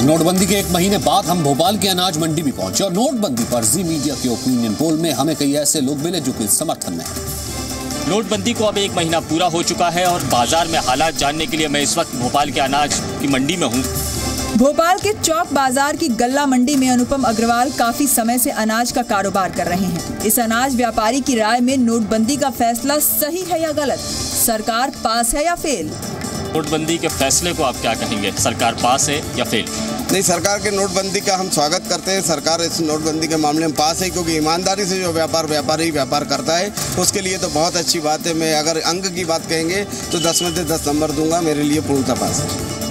नोटबंदी के एक महीने बाद हम भोपाल की अनाज मंडी भी पहुँचे और नोटबंदी पर जी मीडिया के ओपिनियन पोल में हमें कई ऐसे लोग मिले जो कि समर्थन में नोटबंदी को अब एक महीना पूरा हो चुका है और बाज़ार में हालात जानने के लिए मैं इस वक्त भोपाल के अनाज की मंडी में हूँ। भोपाल के चौक बाज़ार की गल्ला मंडी में अनुपम अग्रवाल काफ़ी समय से अनाज का कारोबार कर रहे हैं। इस अनाज व्यापारी की राय में नोटबंदी का फैसला सही है या गलत? सरकार पास है या फेल? नोटबंदी के फैसले को आप क्या कहेंगे? सरकार पास है या फेल? नहीं, सरकार के नोटबंदी का हम स्वागत करते हैं। सरकार इस नोटबंदी के मामले में पास है क्योंकि ईमानदारी से जो व्यापार, व्यापारी व्यापार करता है, उसके लिए तो बहुत अच्छी बात है। मैं अगर अंग की बात कहेंगे तो दस में से दस नंबर दूँगा। मेरे लिए पूर्णता पास है।